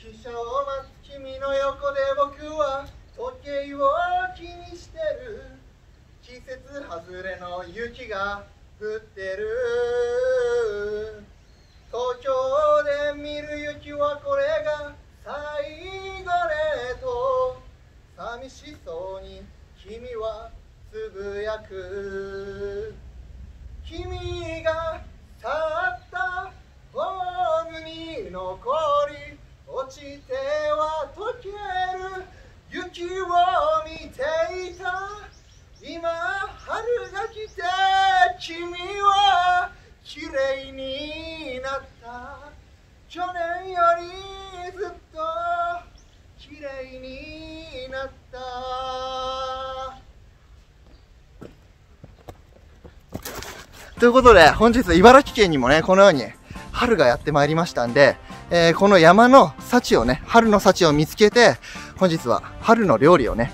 汽車を待つ君の横で僕は時計を気にしてる。季節外れの雪が降ってる。東京で見る雪はこれが最後ねと。寂しそうに君はつぶやく。君が去ということで、本日茨城県にもね、このように春がやってまいりましたんで、えー、この山の幸をね、春の幸を見つけて、本日は春の料理をね、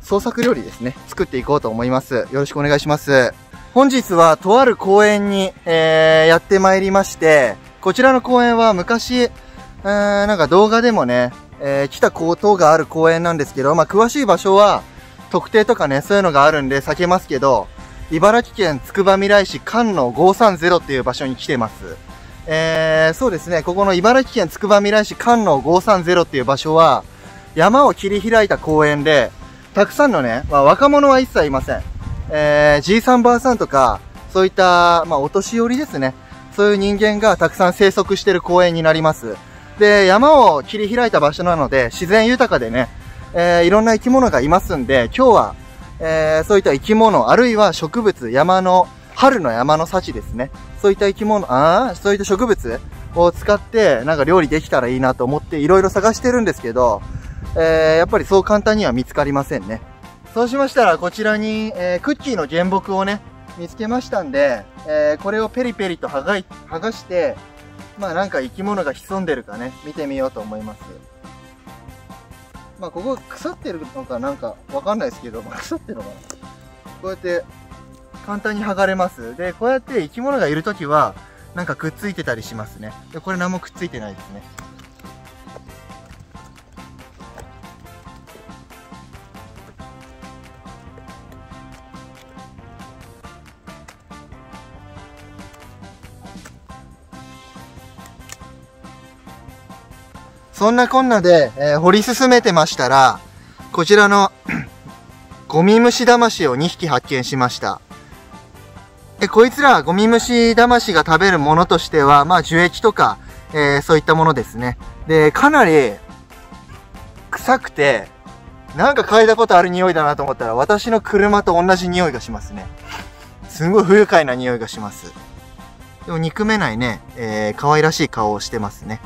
創作料理ですね、作っていこうと思います。よろしくお願いします。本日はとある公園に、えー、やってまいりまして、こちらの公園は昔、えー、なんか動画でもね、えー、来たことがある公園なんですけど、まあ、詳しい場所は特定とかね、そういうのがあるんで避けますけど、茨城県つくばみらい市菅野530っていう場所に来てます。えー、そうですね、ここの茨城県つくばみらい市菅野530っていう場所は、山を切り開いた公園で、たくさんのね、まあ、若者は一切いません。えー、じいさんばあさんとか、そういった、まあ、お年寄りですね。そういう人間がたくさん生息してる公園になります。で、山を切り開いた場所なので、自然豊かでね、えー、いろんな生き物がいますんで、今日はえー、そういった生き物、あるいは植物、山の、春の山の幸ですね。そういった生き物、ああ、そういった植物を使って、なんか料理できたらいいなと思っていろいろ探してるんですけど、えー、やっぱりそう簡単には見つかりませんね。そうしましたら、こちらに、えー、クッキーの原木をね、見つけましたんで、えー、これをペリペリと剥がい剥がして、まあなんか生き物が潜んでるかね、見てみようと思います。まあここ腐ってるのかなんかわかんないですけど、まあ、腐ってるのかな。こうやって簡単に剥がれます。でこうやって生き物がいるときはなんかくっついてたりしますね。でこれ何もくっついてないですね。そんなこんなで、えー、掘り進めてましたら、こちらの ゴミムシ魂を2匹発見しました。で、こいつらゴミムシ魂が食べるものとしては、まあ樹液とか、えー、そういったものですね。で、かなり臭くて、なんか嗅いだことある匂いだなと思ったら、私の車と同じ匂いがしますね。すんごい不愉快な匂いがします。でも憎めないね、えー、可愛らしい顔をしてますね。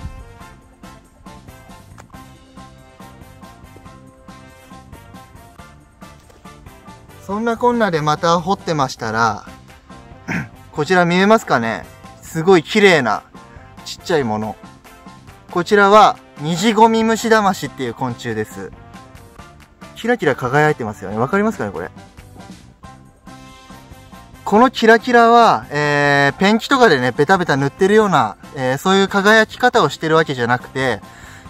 そんなこんなでまた掘ってましたら、こちら見えますかね？すごい綺麗なちっちゃいもの。こちらは、虹ゴミムシダマシっていう昆虫です。キラキラ輝いてますよね。わかりますかねこれ？このキラキラは、えー、ペンキとかでね、ベタベタ塗ってるような、えー、そういう輝き方をしてるわけじゃなくて、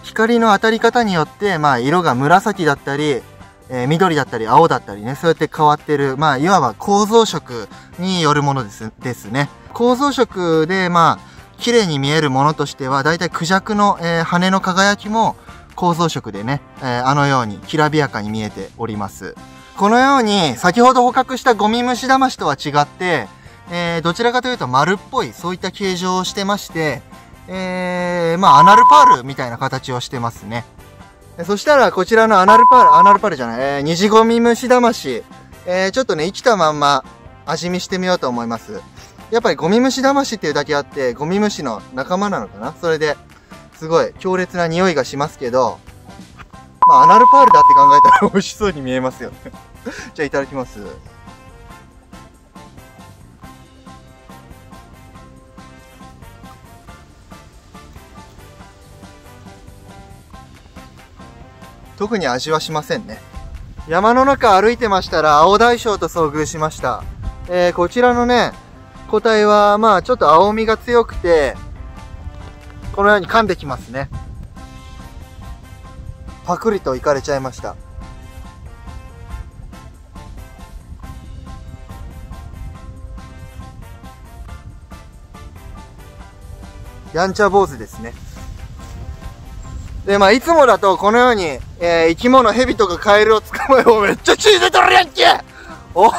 光の当たり方によって、まあ、色が紫だったり、えー、緑だったり青だったりね、そうやって変わってる、まあ、いわば構造色によるものですですね。構造色で、まあ、綺麗に見えるものとしては、だいたいクジャクの、えー、羽の輝きも構造色でね、えー、あのようにきらびやかに見えております。このように、先ほど捕獲したゴミムシダマシとは違って、えー、どちらかというと丸っぽい、そういった形状をしてまして、えー、まあ、アナルパールみたいな形をしてますね。そしたら、こちらのアナルパール、アナルパールじゃない、えー、虹ゴミ虫魂、えー、ちょっとね、生きたまんま味見してみようと思います。やっぱりゴミ虫魂っていうだけあって、ゴミ虫の仲間なのかな？それで、すごい強烈な匂いがしますけど、まあ、アナルパールだって考えたら美味しそうに見えますよね じゃあ、いただきます。特に味はしませんね。山の中歩いてましたら青大将と遭遇しました。えー、こちらのね、個体はまあちょっと青みが強くて、このように噛んできますね。パクリといかれちゃいました。やんちゃ坊主ですね。で、まあ、いつもだとこのように、えー、生き物、蛇とかカエルを捕まえよう。めっちゃ血出てるやんけお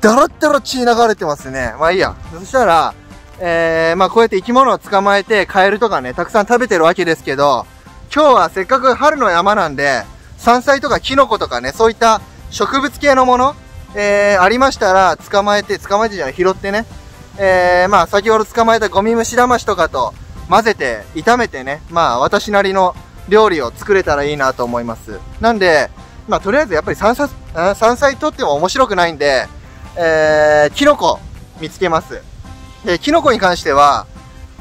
だらだら血流れてますね。まあいいや。そしたら、えー、まあこうやって生き物を捕まえてカエルとかね、たくさん食べてるわけですけど、今日はせっかく春の山なんで、山菜とかキノコとかね、そういった植物系のもの、えー、ありましたら捕まえて、捕まえてじゃない、拾ってね、えー、まあ先ほど捕まえたゴミ虫騙しとかと混ぜて、炒めてね、まあ私なりの料理を作れたらいいなと思います。なんで、まあとりあえずやっぱり山菜、山菜とっても面白くないんで、えー、キノコ見つけます。で、キノコに関しては、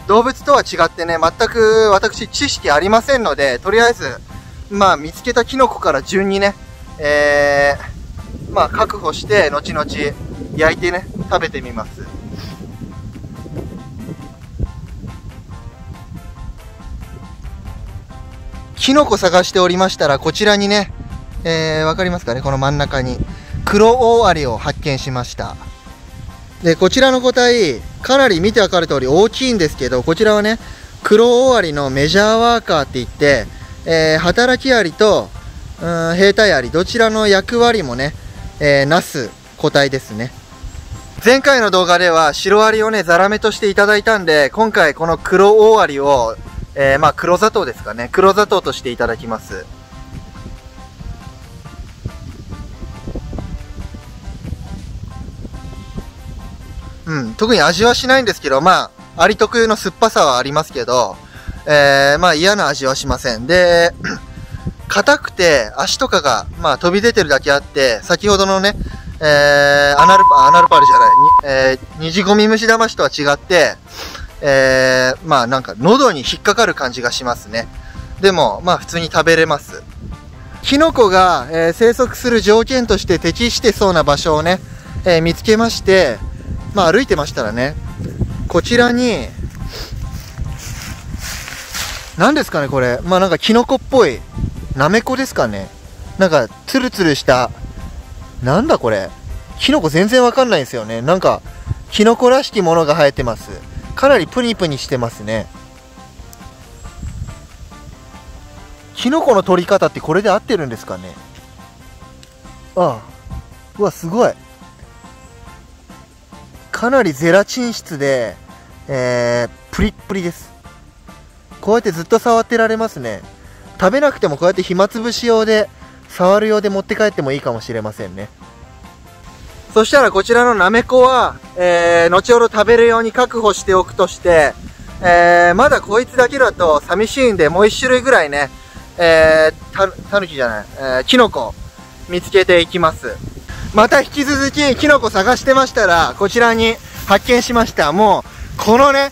動物とは違ってね、全く私知識ありませんので、とりあえず、まあ見つけたキノコから順にね、えー、まあ確保して、後々焼いてね、食べてみます。キノコ探しておりましたら、こちらにね、えー、かりますかね？この真ん中に。黒大アリを発見しました。で、こちらの個体、かなり見てわかる通り大きいんですけど、こちらはね、黒大アリのメジャーワーカーって言って、えー、働きアリと、うん、兵隊アリ、どちらの役割もね、えー、なす個体ですね。前回の動画では白アリをね、ザラメとしていただいたんで、今回この黒大アリをえー、まあ黒砂糖ですかね。黒砂糖としていただきます。うん、特に味はしないんですけど、まあ、アリ特有の酸っぱさはありますけど、えー、まあ嫌な味はしません。で、硬くて足とかが、まあ飛び出てるだけあって、先ほどのね、えー、アナルパ、アナルパールじゃない、えー、ニジゴミムシダマシとは違って、えー、まあなんか喉に引っかかる感じがしますね。でも、まあ普通に食べれます。キノコが、えー、生息する条件として適してそうな場所をね、えー、見つけまして、まあ歩いてましたらね、こちらに、何ですかねこれ。まあなんかキノコっぽい、なめこですかね。なんかツルツルした、なんだこれ。キノコ全然わかんないんですよね。なんか、キノコらしきものが生えてます。かなりプニプニしてますね。キノコの取り方ってこれで合ってるんですかね？ああ。うわすごい。かなりゼラチン質でえー、プリップリです。こうやってずっと触ってられますね。食べなくてもこうやって暇つぶし用で触る用で持って帰ってもいいかもしれませんね。そしたらこちらのなめこは、えー、後ほど食べるように確保しておくとして、えー、まだこいつだけだと寂しいんで、もう一種類ぐらいね、えー、た、たぬきじゃない、えー、キノコ見つけていきます。また引き続きキノコ探してましたら、こちらに発見しました。もう、このね、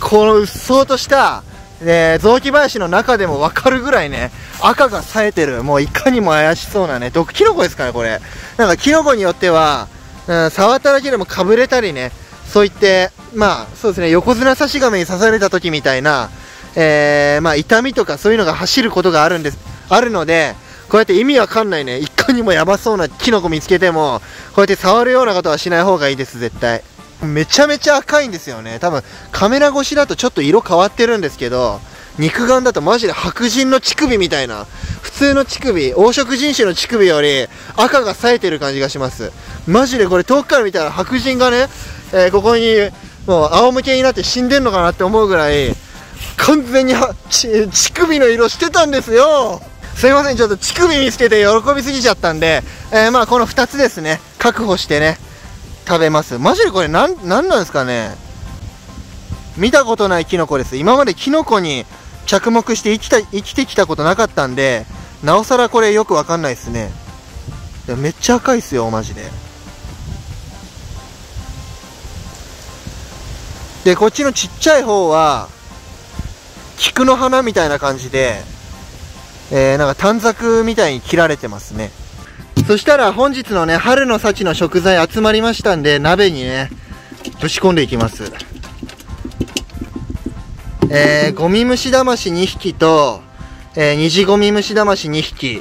このうっそうとした、えー、雑木林の中でもわかるぐらいね、赤が冴えてる、もういかにも怪しそうなね、毒キノコですかね、これ。なんかキノコによっては、うん、触っただけでもかぶれたりね、そういって、まあ、そうですね、横綱差し亀に刺された時みたいな、えー、まあ、痛みとかそういうのが走ることがあるんです、あるので、こうやって意味わかんないね、いかにもやばそうなキノコ見つけても、こうやって触るようなことはしない方がいいです、絶対。めちゃめちゃ赤いんですよね。多分、カメラ越しだとちょっと色変わってるんですけど、肉眼だとマジで白人の乳首みたいな、普通の乳首、黄色人種の乳首より赤が冴えてる感じがします。マジでこれ遠くから見たら白人がね、えー、ここにもう仰向けになって死んでんのかなって思うぐらい、完全に乳首の色してたんですよすいません、ちょっと乳首見つけて喜びすぎちゃったんで、えー、まあこの2つですね、確保してね、食べます。マジでこれなん、なんなんですかね見たことないキノコです。今までキノコに着目して生きた生きてきたことなかったんで、なおさらこれよくわかんないですね。めっちゃ赤いっすよ、マジで。で、こっちのちっちゃい方は、菊の花みたいな感じで、えー、なんか短冊みたいに切られてますね。そしたら本日のね、春の幸の食材集まりましたんで、鍋にね、ぶち込んでいきます。えー、ゴミ虫魂2匹と、えー、ニジゴミムシ魂2匹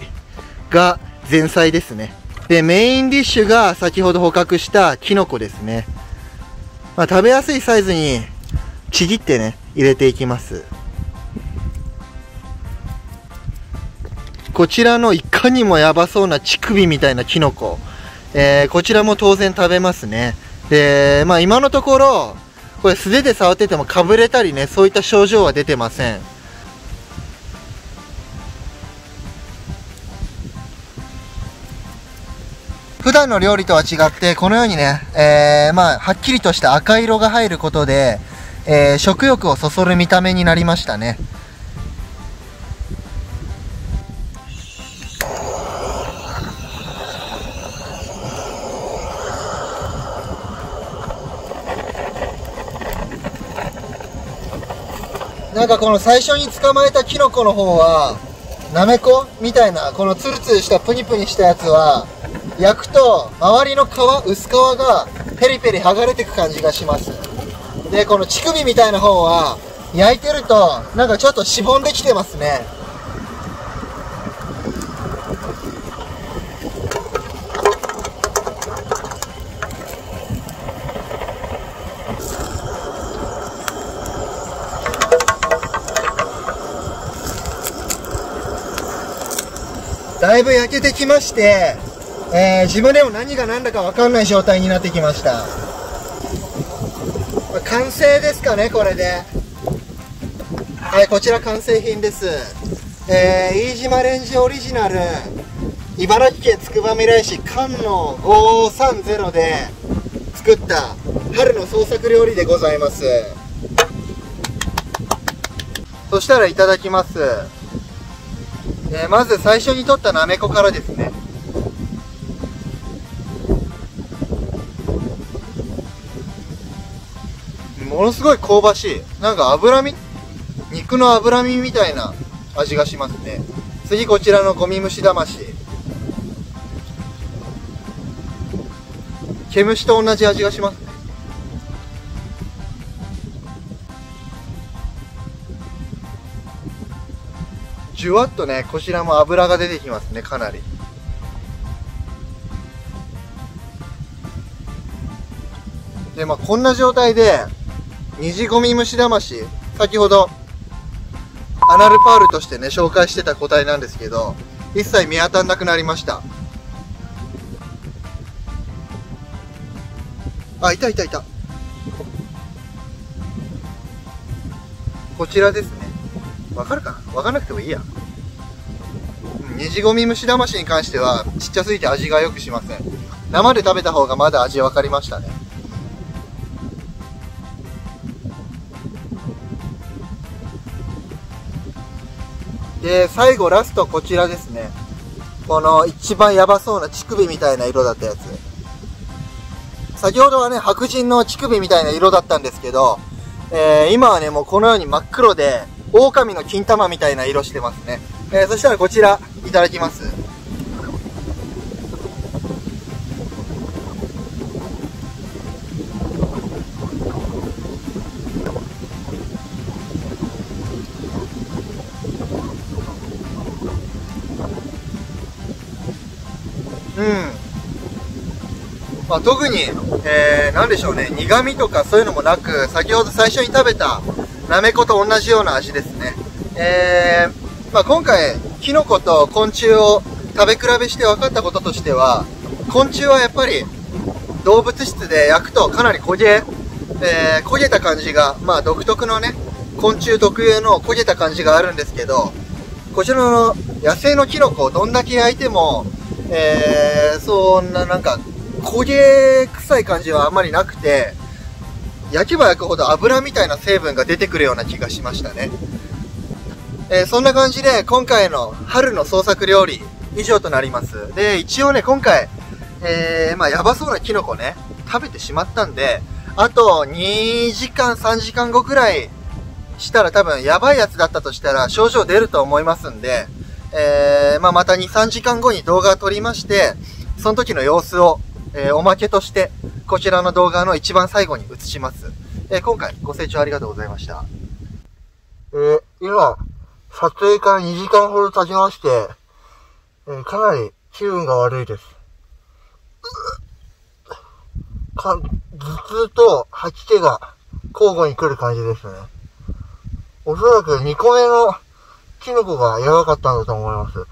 が前菜ですね。で、メインディッシュが先ほど捕獲したキノコですね。まあ、食べやすいサイズにちぎってね、入れていきます。こちらのいかにもやばそうな乳首みたいなキノコ。えー、こちらも当然食べますね。で、まあ今のところ、これ素手で触っててもかぶれたりね、そういった症状は出てません。普段の料理とは違って、このようにね、えー、まあ、はっきりとした赤色が入ることで、えー、食欲をそそる見た目になりましたね。かこの最初に捕まえたキノコの方は、なめこみたいな、このツルツルしたプニプニしたやつは、焼くと周りの皮、薄皮がペリペリ剥がれてく感じがします。で、この乳首みたいな方は、焼いてると、なんかちょっとしぼんできてますね。だいぶ焼けてきまして、えー、自分でも何が何だか分かんない状態になってきました。完成ですかね、これで。はい、こちら完成品です。えー、飯島レンジオリジナル、茨城県つくばみらい市菅野530で作った春の創作料理でございます。そしたらいただきます。えー、まず最初に取ったなめこからですね。ものすごい香ばしい。なんか脂身、肉の脂身みたいな味がしますね。次こちらのゴミ虫魂。毛虫と同じ味がしますじゅわっとね、こちらも油が出てきますね、かなり。で、まあ、こんな状態で、虹ゴミ虫魂、先ほど、アナルパールとしてね、紹介してた個体なんですけど、一切見当たんなくなりました。あ、いたいたいた。こちらですね。わかるかな？わかなくてもいいや。ニジゴミ虫魂に関しては、ちっちゃすぎて味がよくしません。生で食べた方がまだ味分かりましたね。で、最後ラストこちらですね。この一番やばそうな乳首みたいな色だったやつ。先ほどはね、白人の乳首みたいな色だったんですけど、えー、今はね、もうこのように真っ黒で、狼の金玉みたいな色してますね。えー、そしたらこちら、いただきます。うん。まあ、特に、えー、なんでしょうね、苦味とかそういうのもなく、先ほど最初に食べたなめこと同じような味ですね。えー、まあ、今回、キノコと昆虫を食べ比べして分かったこととしては、昆虫はやっぱり動物質で焼くとかなり焦げ、えー、焦げた感じが、まあ独特のね、昆虫特有の焦げた感じがあるんですけど、こちらの野生のキノコをどんだけ焼いても、えー、そんななんか焦げ臭い感じはあんまりなくて、焼けば焼くほど油みたいな成分が出てくるような気がしましたね。えー、そんな感じで今回の春の創作料理以上となります。で、一応ね、今回、えー、まあやばそうなキノコね、食べてしまったんで、あと2時間、3時間後くらいしたら多分やばいやつだったとしたら症状出ると思いますんで、えー、まあまた2、3時間後に動画を撮りまして、その時の様子を、えー、おまけとして、こちらの動画の一番最後に映します。えー、今回ご清聴ありがとうございました。えー、今、撮影から2時間ほど経ちまして、えーかなり気分が悪いです。か頭痛と吐き気が交互に来る感じですね。おそらく2個目のキノコがやばかったんだと思います。